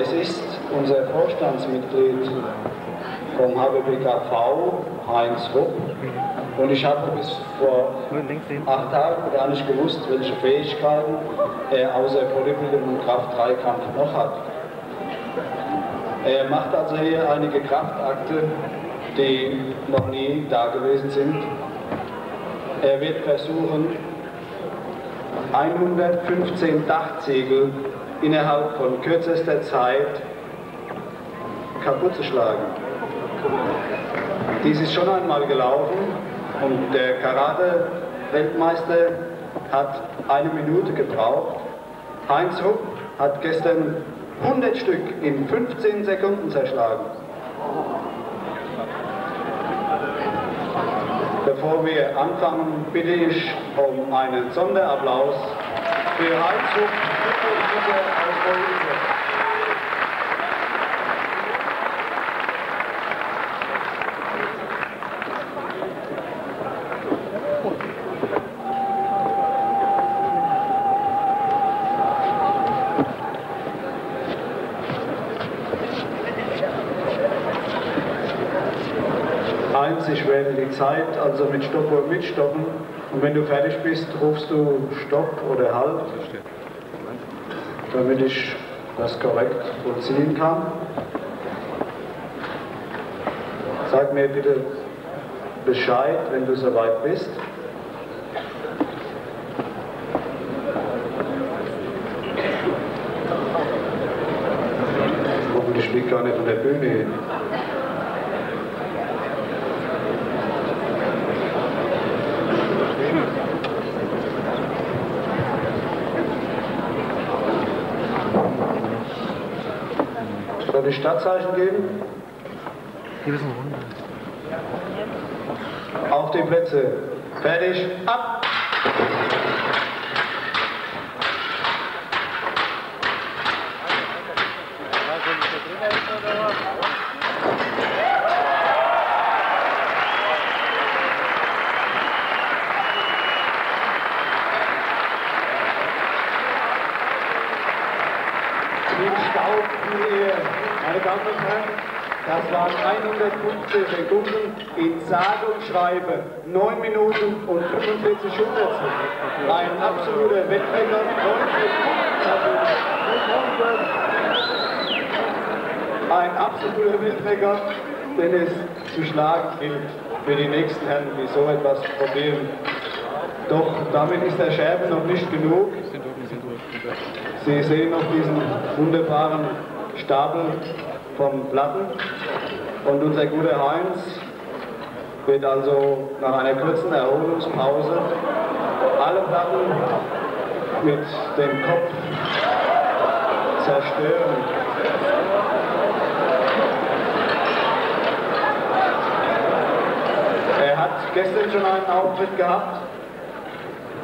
Es ist unser Vorstandsmitglied vom HBBKV, Heinz Rupp. Und ich habe bis vor acht Tagen gar nicht gewusst, welche Fähigkeiten er außer Bodybuilding und Kraft-3-Kampf noch hat. Er macht also hier einige Kraftakte, die noch nie da gewesen sind. Er wird versuchen, 115 Dachziegel innerhalb von kürzester Zeit kaputt zu schlagen. Dies ist schon einmal gelaufen und der Karate-Weltmeister hat eine Minute gebraucht. Heinz Hupp hat gestern 100 Stück in 15 Sekunden zerschlagen. Bevor wir anfangen, bitte ich um einen Sonderapplaus für Heinz Hupp ich werde die Zeit also mit Stoppuhr mitstoppen. Und wenn du fertig bist, rufst du Stopp oder Halt, damit ich das korrekt vollziehen kann. Sag mir bitte Bescheid, wenn du soweit bist. Hoffentlich liegt gar nicht von der Bühne hin. Soll ich Stadtzeichen geben? Hier ist ein Runde. Auf die Plätze. Fertig, ab! Den Staub hier, meine Damen und Herren, waren 115 Sekunden in sage und schreibe 9 Minuten und 45 Hundertstel. Ein absoluter Wettbewerb, 19 Ein absoluter Wettbewerb, den es zu schlagen gilt für die nächsten Herren, die so etwas probieren. Doch damit ist der Scherben noch nicht genug. Sie sehen noch diesen wunderbaren Stapel von Platten. Und unser guter Heinz wird also nach einer kurzen Erholungspause alle Platten mit dem Kopf zerstören. Er hat gestern schon einen Auftritt gehabt.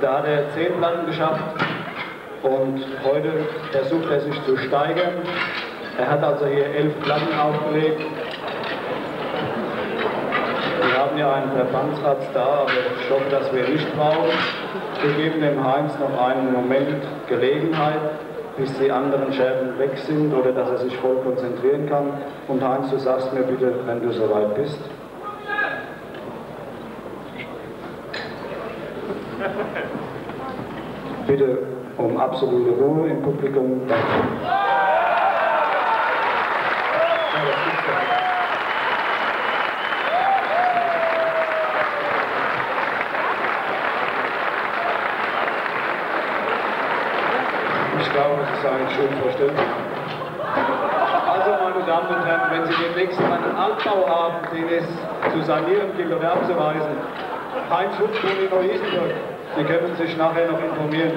Da hat er zehn Platten geschafft und heute versucht er sich zu steigern. Er hat also hier elf Platten aufgelegt. Wir haben ja einen Verbandsarzt da, aber ich hoffe, dass wir nicht brauchen. Wir geben dem Heinz noch einen Moment Gelegenheit, bis die anderen Scherben weg sind oder dass er sich voll konzentrieren kann. Und Heinz, du sagst mir bitte, wenn du soweit bist. Bitte um absolute Ruhe im Publikum. Danke. Ich glaube, das ist eigentlich schön verständlich. Also, meine Damen und Herren, wenn Sie demnächst einen Altbau haben, den es zu sanieren gilt oder abzuweisen, Heinz Schutzgrund in Neu-Isenburg, Sie können sich nachher noch informieren.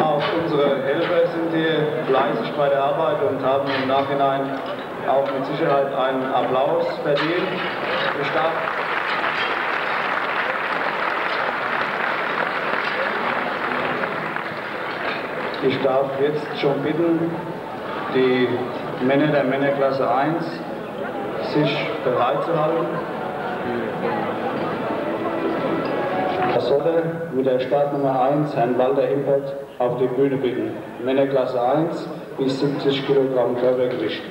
Auch unsere Helfer sind hier fleißig bei der Arbeit und haben im Nachhinein auch mit Sicherheit einen Applaus verdient. Ich darf Ich darf jetzt schon bitten, die Männer der Männerklasse 1 sich bereit zu halten. Solle mit der Startnummer 1, Herrn Walter Impert, auf die Bühne bitten. Männerklasse 1 bis 70 Kilogramm Körpergewicht.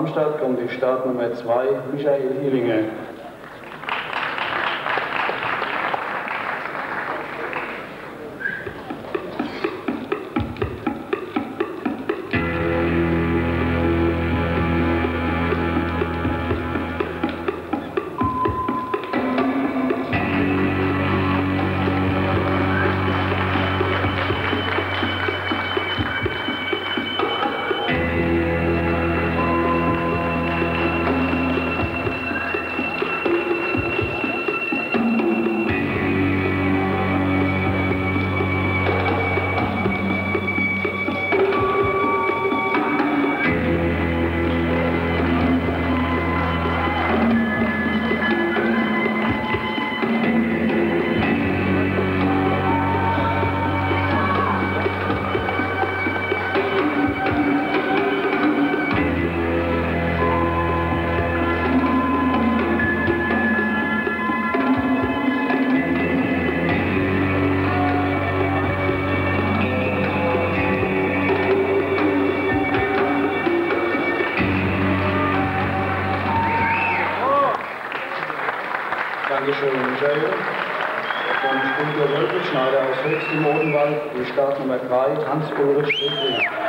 Darmstadt kommt die Startnummer 2, Michael Hielinge. Reich, Hans-Ulrich Friedrich.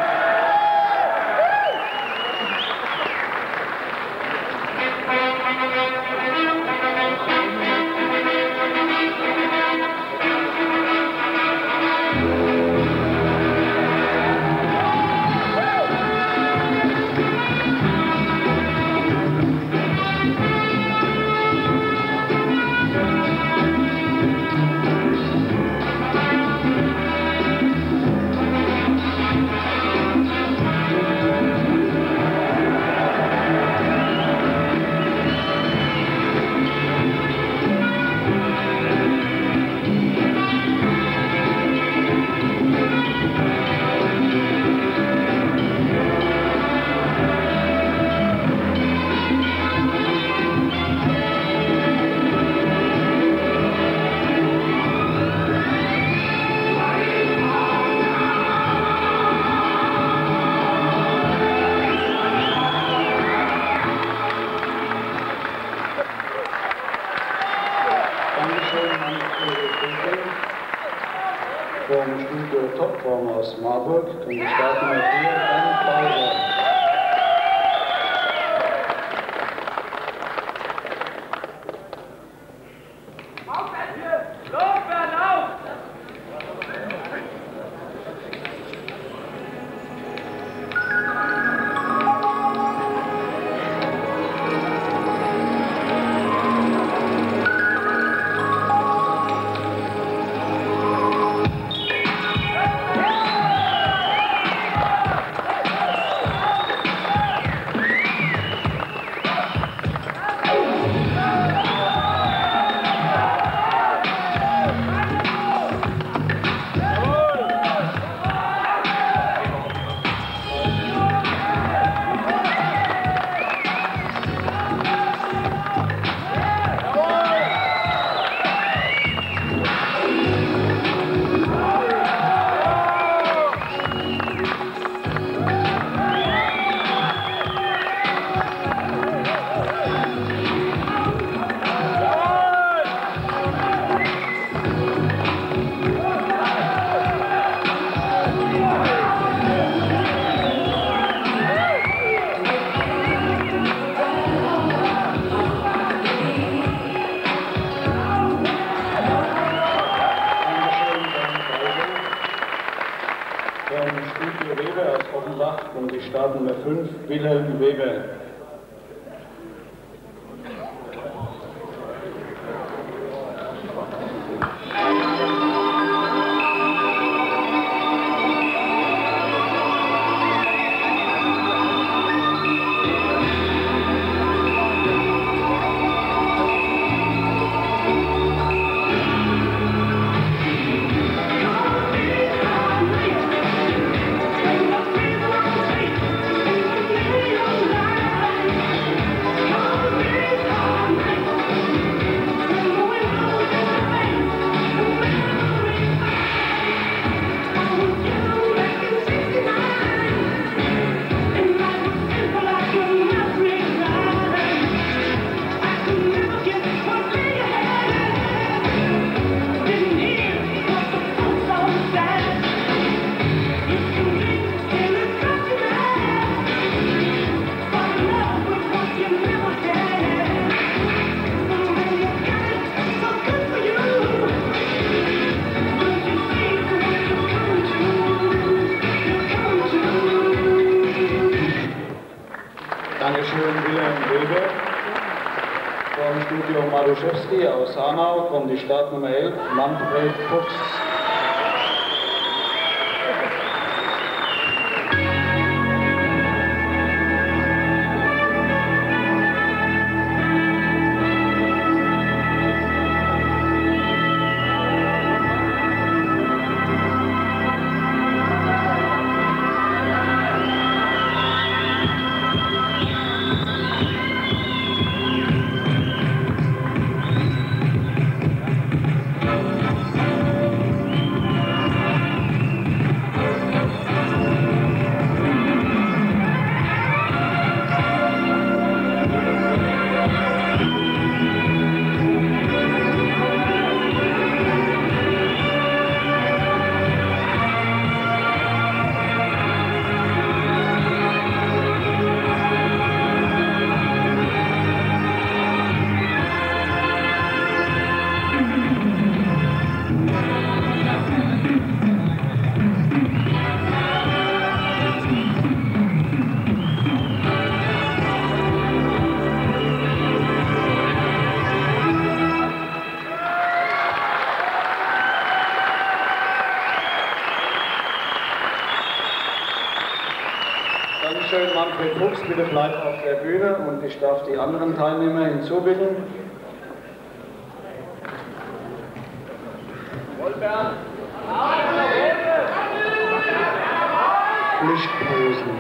vom Studio top formers, Marburg können wir starten mit dir, Anne Pfizer. von Studio Weber aus Offenbach und die Startnummer 5, Wilhelm Weber. nicht posen.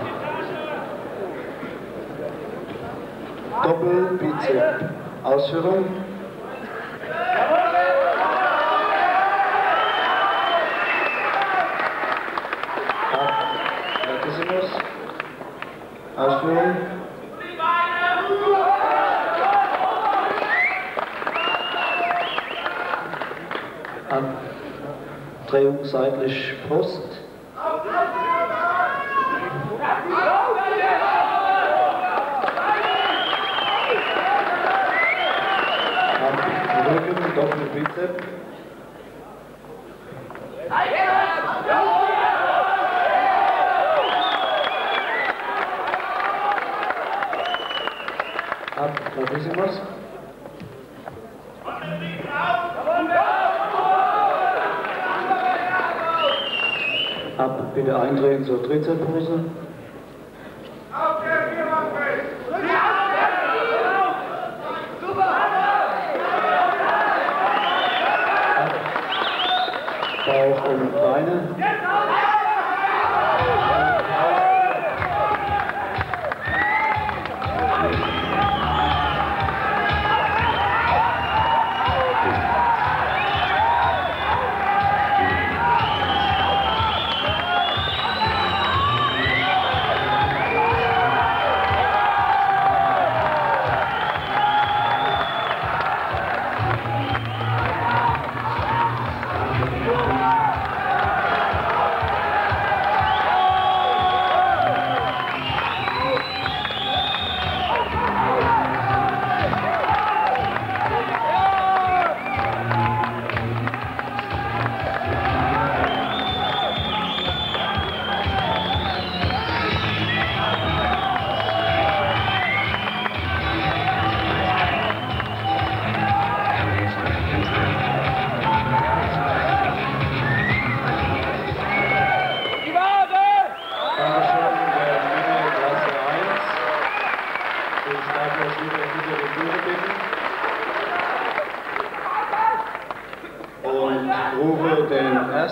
Doppelbizep. Ausführung. Latissimus. Ausführung. Drehung seitlich Brust. ab Claudissimus. Ab, bitte eindrehen zur Drehzahlpose.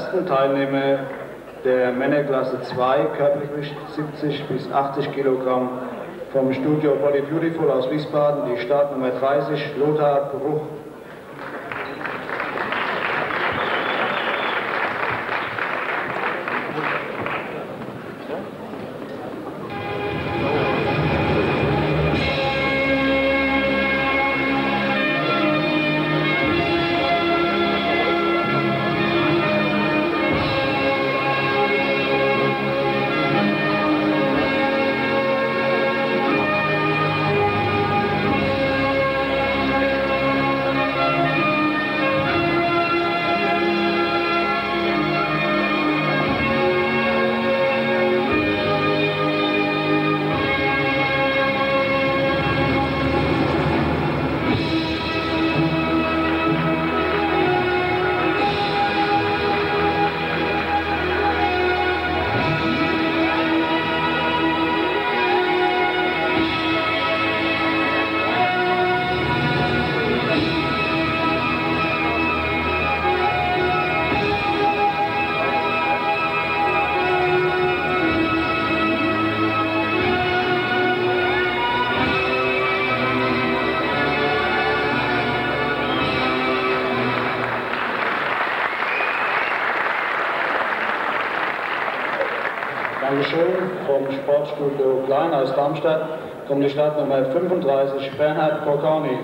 Ersten Teilnehmer der Männerklasse 2, Körpergewicht 70 bis 80 Kilogramm, vom Studio Body Beautiful aus Wiesbaden, die Startnummer 30, Lothar Bruch. Sportstudio Klein aus Darmstadt kommt die Startnummer 35, Bernhard Kokoni.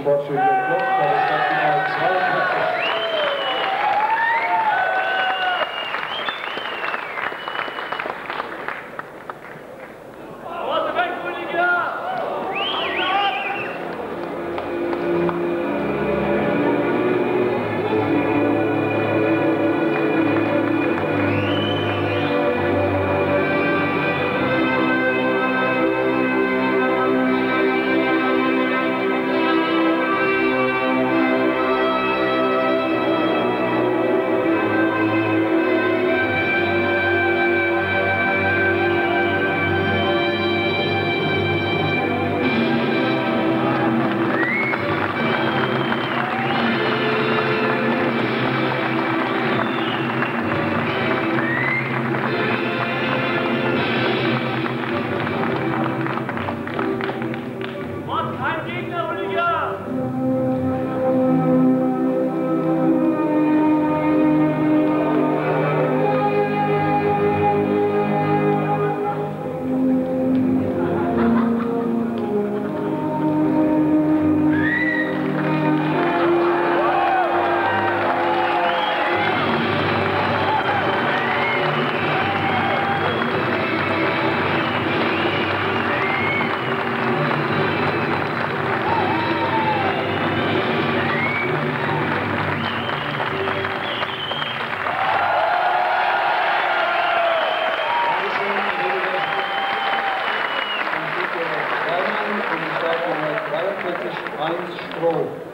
squad 1 Stroh.